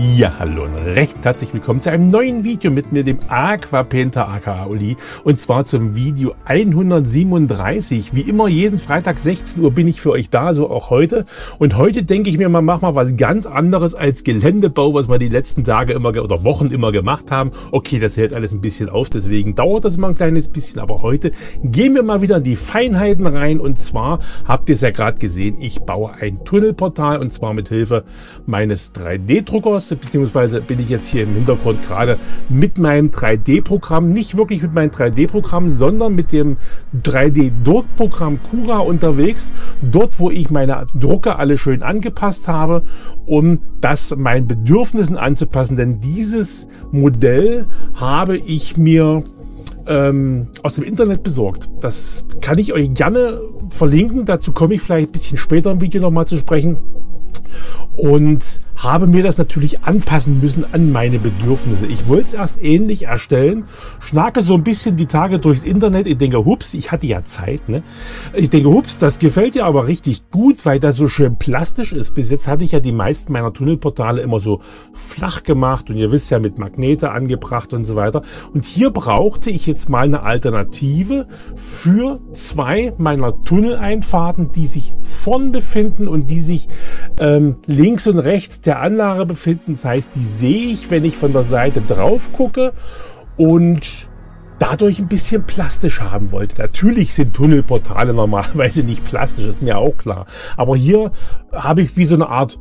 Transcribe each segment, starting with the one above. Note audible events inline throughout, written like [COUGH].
Ja, hallo und recht herzlich willkommen zu einem neuen Video mit mir, dem Aquapainter aka Uli. Und zwar zum Video 137. Wie immer, jeden Freitag 16 Uhr bin ich für euch da, so auch heute. Und heute denke ich mir mal, mach mal was ganz anderes als Geländebau, was wir die letzten Tage immer oder Wochen immer gemacht haben. Okay, das hält alles ein bisschen auf, deswegen dauert das mal ein kleines bisschen. Aber heute gehen wir mal wieder in die Feinheiten rein. Und zwar habt ihr es ja gerade gesehen, ich baue ein Tunnelportal und zwar mit Hilfe meines 3D-Druckers beziehungsweise bin ich jetzt hier im Hintergrund gerade mit meinem 3D-Programm, nicht wirklich mit meinem 3D-Programm, sondern mit dem 3D-Druckprogramm Cura unterwegs, dort wo ich meine Drucke alle schön angepasst habe, um das meinen Bedürfnissen anzupassen, denn dieses Modell habe ich mir ähm, aus dem Internet besorgt. Das kann ich euch gerne verlinken. Dazu komme ich vielleicht ein bisschen später im Video nochmal zu sprechen. Und habe mir das natürlich anpassen müssen an meine Bedürfnisse. Ich wollte es erst ähnlich erstellen, schnake so ein bisschen die Tage durchs Internet. Ich denke, hups, ich hatte ja Zeit. Ne? Ich denke, hups, das gefällt dir aber richtig gut, weil das so schön plastisch ist. Bis jetzt hatte ich ja die meisten meiner Tunnelportale immer so flach gemacht und ihr wisst ja mit Magnete angebracht und so weiter. Und hier brauchte ich jetzt mal eine Alternative für zwei meiner Tunneleinfahrten, die sich vorn befinden und die sich ähm, links und rechts der Anlage befinden. Das heißt, die sehe ich, wenn ich von der Seite drauf gucke und dadurch ein bisschen plastisch haben wollte. Natürlich sind Tunnelportale normalerweise nicht plastisch, ist mir auch klar. Aber hier habe ich wie so eine Art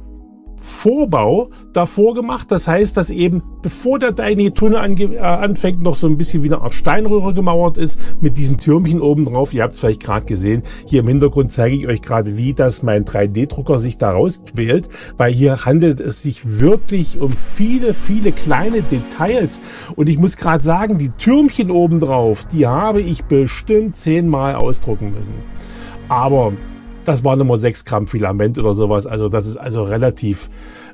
Vorbau davor gemacht. Das heißt, dass eben bevor der Tiny Tunnel äh, anfängt, noch so ein bisschen wie eine Art Steinröhre gemauert ist mit diesen Türmchen oben drauf. Ihr habt es vielleicht gerade gesehen. Hier im Hintergrund zeige ich euch gerade, wie das mein 3D-Drucker sich da rausquält, weil hier handelt es sich wirklich um viele, viele kleine Details. Und ich muss gerade sagen, die Türmchen oben drauf, die habe ich bestimmt zehnmal ausdrucken müssen. Aber das war nochmal 6 Gramm Filament oder sowas. Also das ist also relativ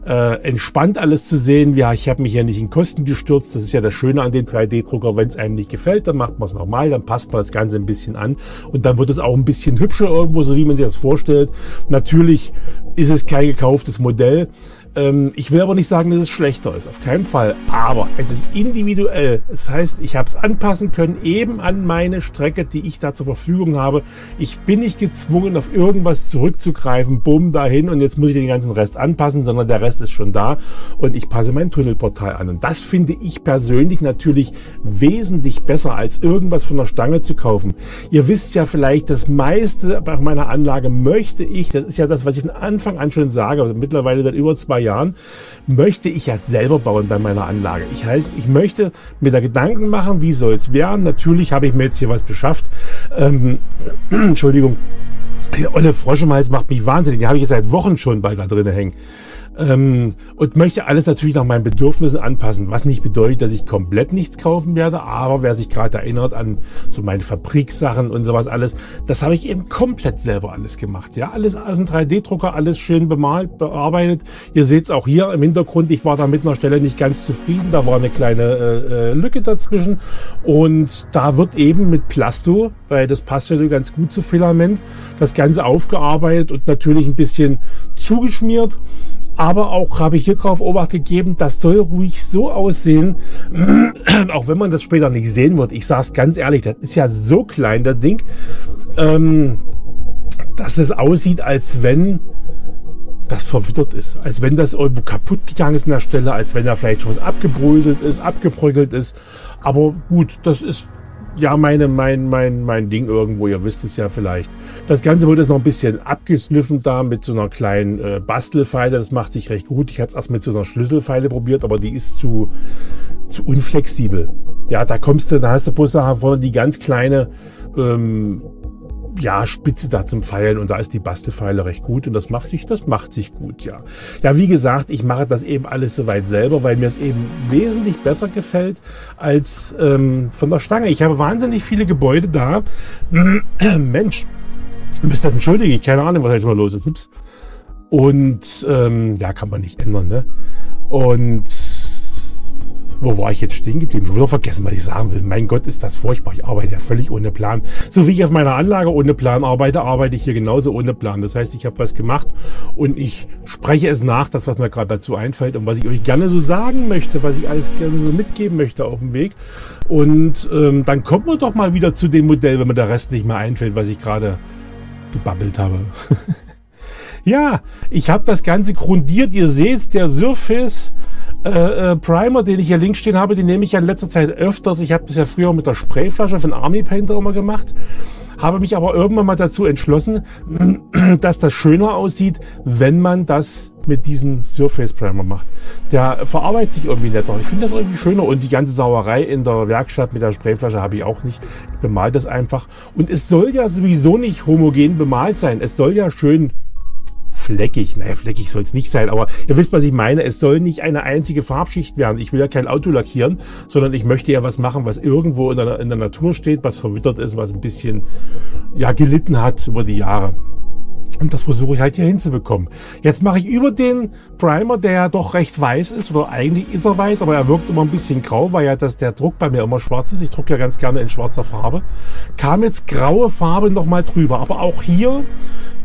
äh, entspannt alles zu sehen. Ja, ich habe mich ja nicht in Kosten gestürzt. Das ist ja das Schöne an den 3D-Drucker. Wenn es einem nicht gefällt, dann macht man es nochmal, dann passt man das Ganze ein bisschen an und dann wird es auch ein bisschen hübscher irgendwo, so wie man sich das vorstellt. Natürlich ist es kein gekauftes Modell. Ähm, ich will aber nicht sagen, dass es schlechter ist, auf keinen Fall. Aber es ist individuell. Das heißt, ich habe es anpassen können, eben an meine Strecke, die ich da zur Verfügung habe. Ich bin nicht gezwungen, auf irgendwas zurückzugreifen, bumm, dahin und jetzt muss ich den ganzen Rest anpassen, sondern der Rest ist schon da und ich passe mein Tunnelportal an. Und das finde ich persönlich natürlich wesentlich besser, als irgendwas von der Stange zu kaufen. Ihr wisst ja vielleicht, das meiste bei meiner Anlage möchte ich, das ist ja das, was ich von Anfang an schon sage, mittlerweile seit über zwei Jahren, möchte ich ja selber bauen bei meiner Anlage. Ich heißt, ich möchte mir da Gedanken machen, wie soll es werden. Natürlich habe ich mir jetzt hier was beschafft. Ähm, [CLEARS THROAT] Entschuldigung. Olle Frosch im Hals macht mich wahnsinnig. Die habe ich seit Wochen schon bei da drinnen hängen ähm, und möchte alles natürlich nach meinen Bedürfnissen anpassen, was nicht bedeutet, dass ich komplett nichts kaufen werde, aber wer sich gerade erinnert an so meine Fabriksachen und sowas alles, das habe ich eben komplett selber alles gemacht. Ja, alles aus dem 3D-Drucker, alles schön bemalt, bearbeitet. Ihr seht es auch hier im Hintergrund, ich war da mit einer Stelle nicht ganz zufrieden, da war eine kleine äh, äh Lücke dazwischen und da wird eben mit Plasto, weil das passt ja ganz gut zu Filament, das Ganze aufgearbeitet und natürlich ein bisschen zugeschmiert aber auch habe ich hier drauf Obacht gegeben, das soll ruhig so aussehen, [CLEARS THROAT] auch wenn man das später nicht sehen wird. Ich sage es ganz ehrlich, das ist ja so klein, das Ding, ähm, dass es aussieht, als wenn das verwittert ist. Als wenn das irgendwo kaputt gegangen ist an der Stelle, als wenn da vielleicht schon was abgebröselt ist, abgebröckelt ist. Aber gut, das ist ja meine, mein, mein, mein Ding irgendwo, ihr wisst es ja vielleicht. Das Ganze wurde jetzt noch ein bisschen abgesniffen da mit so einer kleinen äh, Bastelfeile. Das macht sich recht gut. Ich hatte es erst mit so einer Schlüsselfeile probiert, aber die ist zu, zu unflexibel. Ja, da kommst du, da hast du bloß da vorne die ganz kleine ähm, ja, Spitze da zum Pfeilen und da ist die Bastelpfeile recht gut und das macht sich, das macht sich gut, ja. Ja, wie gesagt, ich mache das eben alles soweit selber, weil mir es eben wesentlich besser gefällt als ähm, von der Stange. Ich habe wahnsinnig viele Gebäude da. [CLEARS THROAT] Mensch, müsst das entschuldigen, ich keine Ahnung, was jetzt mal los ist. Ups. Und ähm, ja, kann man nicht ändern, ne? Und Wo war ich jetzt stehen geblieben? Schon wieder vergessen, was ich sagen will. Mein Gott, ist das furchtbar. Ich arbeite ja völlig ohne Plan. So wie ich auf meiner Anlage ohne Plan arbeite, arbeite ich hier genauso ohne Plan. Das heißt, ich habe was gemacht und ich spreche es nach, das, was mir gerade dazu einfällt und was ich euch gerne so sagen möchte, was ich alles gerne so mitgeben möchte auf dem Weg. Und ähm, dann kommen wir doch mal wieder zu dem Modell, wenn mir der Rest nicht mehr einfällt, was ich gerade gebabbelt habe. [LAUGHS] ja, ich habe das Ganze grundiert. Ihr seht, der Surface äh, äh, Primer, den ich hier links stehen habe, den nehme ich ja in letzter Zeit öfters. Ich habe das ja früher mit der Sprayflasche von Army Painter immer gemacht. Habe mich aber irgendwann mal dazu entschlossen, [CLEARS THROAT] dass das schöner aussieht, wenn man das mit diesem Surface Primer macht. Der verarbeitet sich irgendwie netter. Ich finde das irgendwie schöner und die ganze Sauerei in der Werkstatt mit der Sprayflasche habe ich auch nicht. Ich bemal das einfach. Und es soll ja sowieso nicht homogen bemalt sein. Es soll ja schön fleckig. Naja, fleckig soll es nicht sein, aber ihr wisst, was ich meine. Es soll nicht eine einzige Farbschicht werden. Ich will ja kein Auto lackieren, sondern ich möchte ja was machen, was irgendwo in der, in der Natur steht, was verwittert ist, was ein bisschen ja, gelitten hat über die Jahre. Und das versuche ich halt hier hinzubekommen. Jetzt mache ich über den Primer, der ja doch recht weiß ist, oder eigentlich ist er weiß, aber er wirkt immer ein bisschen grau, weil ja das, der Druck bei mir immer schwarz ist. Ich drucke ja ganz gerne in schwarzer Farbe. Kam jetzt graue Farbe nochmal drüber. Aber auch hier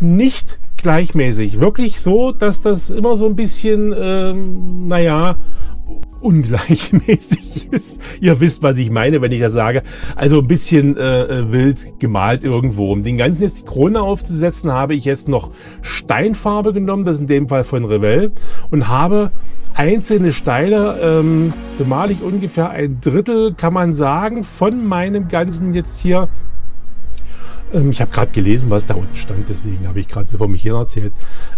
nicht gleichmäßig. Wirklich so, dass das immer so ein bisschen, ähm, naja, ungleichmäßig [LAUGHS] ist. Ihr wisst, was ich meine, wenn ich das sage. Also ein bisschen äh, äh, wild gemalt irgendwo. Um den ganzen jetzt die Krone aufzusetzen, habe ich jetzt noch Steinfarbe genommen, das ist in dem Fall von Revell, und habe einzelne Steine, ähm, bemale ich ungefähr ein Drittel, kann man sagen, von meinem ganzen jetzt hier ähm, ich habe gerade gelesen, was da unten stand, deswegen habe ich gerade so von mich hin erzählt.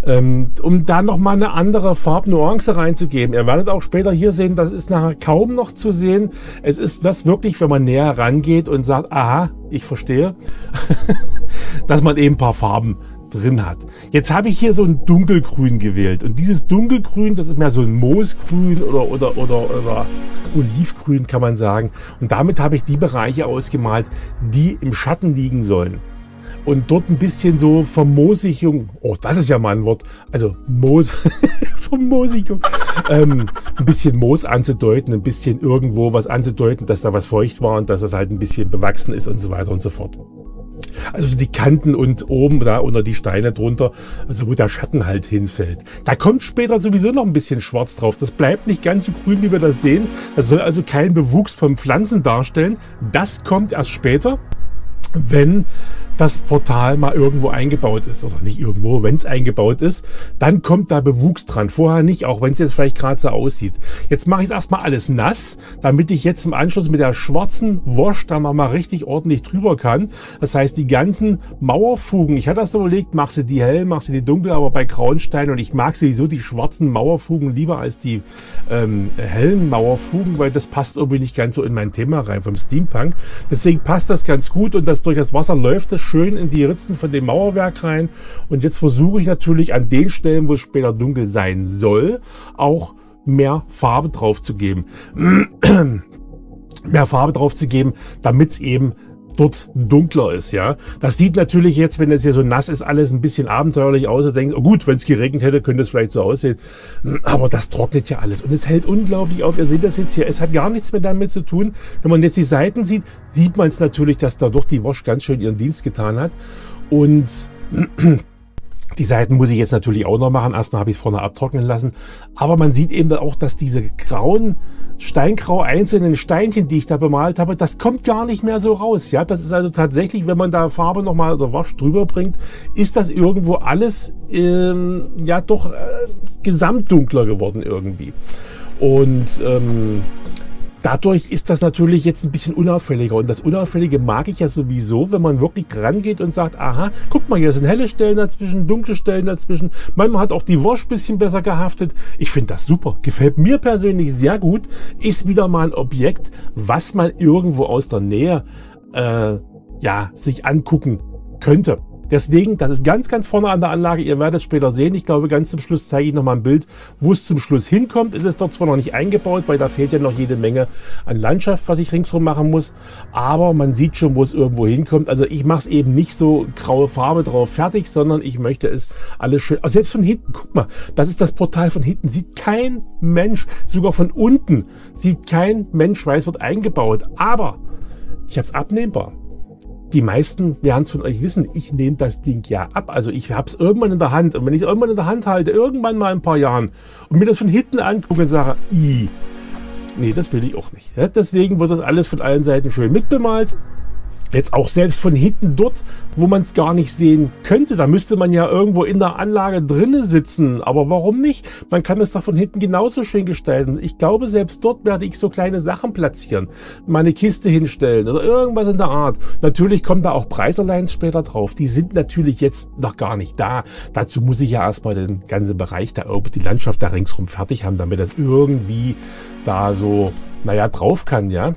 Ähm, um da nochmal eine andere Farbnuance reinzugeben. Ihr werdet auch später hier sehen, das ist nachher kaum noch zu sehen. Es ist das wirklich, wenn man näher rangeht und sagt, aha, ich verstehe, [LAUGHS] dass man eben ein paar Farben drin hat. Jetzt habe ich hier so ein dunkelgrün gewählt und dieses dunkelgrün, das ist mehr so ein Moosgrün oder, oder, oder, oder Olivgrün kann man sagen. Und damit habe ich die Bereiche ausgemalt, die im Schatten liegen sollen. Und dort ein bisschen so Vermoosigung, oh, das ist ja mal ein Wort, also Moos, [LAUGHS] Vermoosigung, ähm, ein bisschen Moos anzudeuten, ein bisschen irgendwo was anzudeuten, dass da was feucht war und dass das halt ein bisschen bewachsen ist und so weiter und so fort. Also die Kanten und oben da unter die Steine drunter, also wo der Schatten halt hinfällt. Da kommt später sowieso noch ein bisschen schwarz drauf. Das bleibt nicht ganz so grün, wie wir das sehen. Das soll also keinen Bewuchs von Pflanzen darstellen. Das kommt erst später, wenn das Portal mal irgendwo eingebaut ist oder nicht irgendwo, wenn es eingebaut ist, dann kommt da Bewuchs dran. Vorher nicht, auch wenn es jetzt vielleicht gerade so aussieht. Jetzt mache ich erstmal alles nass, damit ich jetzt im Anschluss mit der schwarzen Wash da nochmal richtig ordentlich drüber kann. Das heißt, die ganzen Mauerfugen, ich hatte das überlegt, mach sie die hell, mach sie die dunkel, aber bei Grauenstein und ich mag sowieso die schwarzen Mauerfugen lieber als die ähm, hellen Mauerfugen, weil das passt irgendwie nicht ganz so in mein Thema rein vom Steampunk. Deswegen passt das ganz gut und das durch das Wasser läuft das schön in die Ritzen von dem Mauerwerk rein. Und jetzt versuche ich natürlich an den Stellen, wo es später dunkel sein soll, auch mehr Farbe drauf zu geben. [CLEARS THROAT] mehr Farbe drauf zu geben, damit es eben dort dunkler ist, ja. Das sieht natürlich jetzt, wenn es hier so nass ist, alles ein bisschen abenteuerlich aus. Und denkt, oh gut, wenn es geregnet hätte, könnte es vielleicht so aussehen. Aber das trocknet ja alles. Und es hält unglaublich auf. Ihr seht das jetzt hier. Es hat gar nichts mehr damit zu tun. Wenn man jetzt die Seiten sieht, sieht man es natürlich, dass da doch die Wash ganz schön ihren Dienst getan hat. Und die Seiten muss ich jetzt natürlich auch noch machen. Erstmal habe ich es vorne abtrocknen lassen. Aber man sieht eben auch, dass diese grauen steingrau einzelnen Steinchen, die ich da bemalt habe, das kommt gar nicht mehr so raus. Ja, das ist also tatsächlich, wenn man da Farbe nochmal oder Wasch drüber bringt, ist das irgendwo alles ähm, ja doch äh, gesamtdunkler geworden irgendwie. Und ähm, Dadurch ist das natürlich jetzt ein bisschen unauffälliger. Und das Unauffällige mag ich ja sowieso, wenn man wirklich rangeht und sagt, aha, guck mal, hier sind helle Stellen dazwischen, dunkle Stellen dazwischen. Manchmal hat auch die Wash bisschen besser gehaftet. Ich finde das super. Gefällt mir persönlich sehr gut. Ist wieder mal ein Objekt, was man irgendwo aus der Nähe, äh, ja, sich angucken könnte. Deswegen, das ist ganz, ganz vorne an der Anlage. Ihr werdet es später sehen. Ich glaube, ganz zum Schluss zeige ich noch mal ein Bild, wo es zum Schluss hinkommt. Ist es dort zwar noch nicht eingebaut, weil da fehlt ja noch jede Menge an Landschaft, was ich ringsherum machen muss. Aber man sieht schon, wo es irgendwo hinkommt. Also ich mache es eben nicht so graue Farbe drauf fertig, sondern ich möchte es alles schön, also selbst von hinten, guck mal, das ist das Portal von hinten, sieht kein Mensch, sogar von unten sieht kein Mensch, weil es wird eingebaut. Aber ich habe es abnehmbar. Die meisten werden es von euch wissen, ich nehme das Ding ja ab. Also ich habe es irgendwann in der Hand. Und wenn ich es irgendwann in der Hand halte, irgendwann mal in ein paar Jahren, und mir das von hinten angucke und sage, i, nee, das will ich auch nicht. Deswegen wird das alles von allen Seiten schön mitbemalt. Jetzt auch selbst von hinten dort, wo man es gar nicht sehen könnte. Da müsste man ja irgendwo in der Anlage drinnen sitzen. Aber warum nicht? Man kann es doch von hinten genauso schön gestalten. Ich glaube, selbst dort werde ich so kleine Sachen platzieren. Meine Kiste hinstellen oder irgendwas in der Art. Natürlich kommen da auch Preiserlines später drauf. Die sind natürlich jetzt noch gar nicht da. Dazu muss ich ja erstmal den ganzen Bereich da oben, die Landschaft da ringsrum fertig haben, damit das irgendwie da so, naja, drauf kann, ja.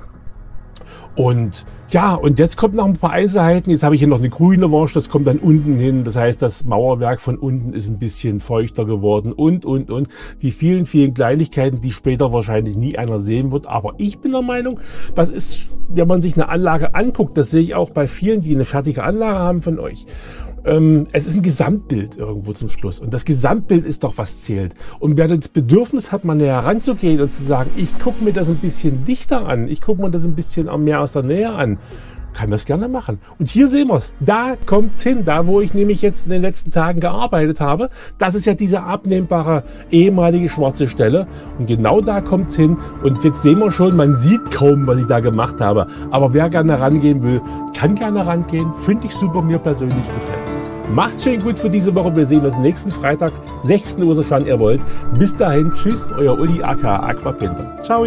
Und ja, und jetzt kommt noch ein paar Einzelheiten. Jetzt habe ich hier noch eine grüne Wurst, das kommt dann unten hin. Das heißt, das Mauerwerk von unten ist ein bisschen feuchter geworden und, und, und. Die vielen, vielen Kleinigkeiten, die später wahrscheinlich nie einer sehen wird. Aber ich bin der Meinung, das ist, wenn man sich eine Anlage anguckt, das sehe ich auch bei vielen, die eine fertige Anlage haben von euch ähm, es ist ein Gesamtbild irgendwo zum Schluss. Und das Gesamtbild ist doch, was zählt. Und wer das Bedürfnis hat, mal näher ranzugehen und zu sagen, ich gucke mir das ein bisschen dichter an, ich gucke mir das ein bisschen mehr aus der Nähe an, kann das gerne machen. Und hier sehen wir es. Da kommt's hin, da wo ich nämlich jetzt in den letzten Tagen gearbeitet habe. Das ist ja diese abnehmbare ehemalige schwarze Stelle. Und genau da kommt's hin. Und jetzt sehen wir schon, man sieht kaum, was ich da gemacht habe. Aber wer gerne rangehen will, kann gerne rangehen. Finde ich super, mir persönlich gefällt's. Macht's schön gut für diese Woche. Wir sehen uns nächsten Freitag, 16 Uhr, sofern ihr wollt. Bis dahin, tschüss, euer Uli aka Aquapinter. Ciao.